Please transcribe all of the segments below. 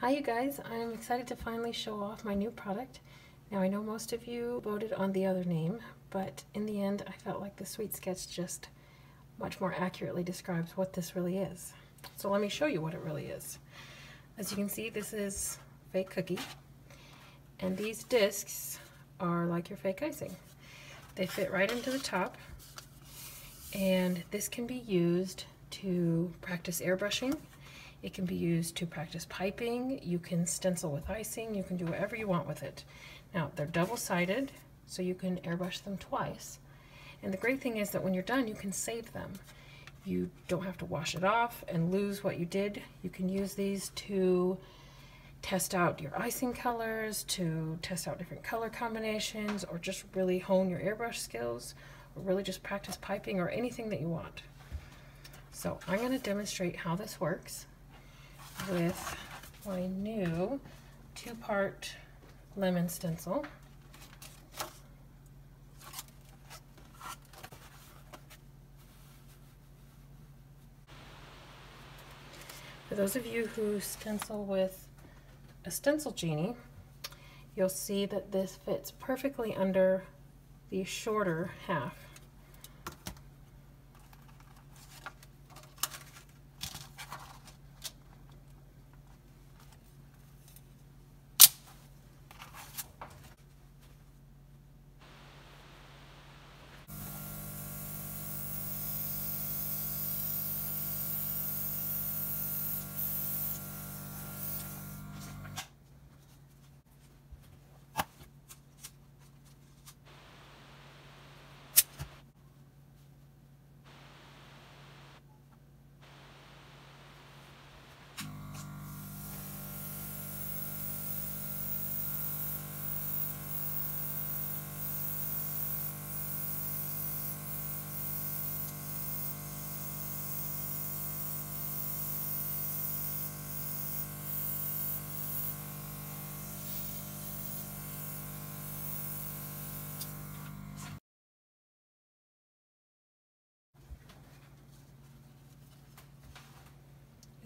Hi you guys, I'm excited to finally show off my new product. Now I know most of you voted on the other name, but in the end I felt like the Sweet Sketch just much more accurately describes what this really is. So let me show you what it really is. As you can see, this is fake cookie, and these discs are like your fake icing. They fit right into the top, and this can be used to practice airbrushing it can be used to practice piping. You can stencil with icing. You can do whatever you want with it. Now, they're double-sided, so you can airbrush them twice. And the great thing is that when you're done, you can save them. You don't have to wash it off and lose what you did. You can use these to test out your icing colors, to test out different color combinations, or just really hone your airbrush skills, or really just practice piping or anything that you want. So I'm going to demonstrate how this works with my new two-part lemon stencil. For those of you who stencil with a stencil genie, you'll see that this fits perfectly under the shorter half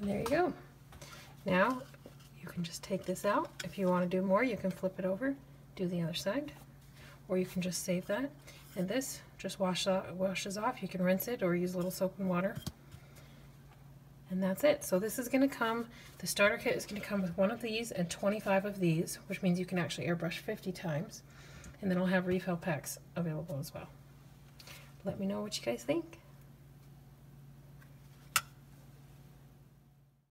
And there you go. Now you can just take this out. If you want to do more, you can flip it over, do the other side, or you can just save that. And this just wash off, washes off. You can rinse it or use a little soap and water. And that's it. So this is going to come, the starter kit is going to come with one of these and 25 of these, which means you can actually airbrush 50 times. And then I'll have refill packs available as well. Let me know what you guys think.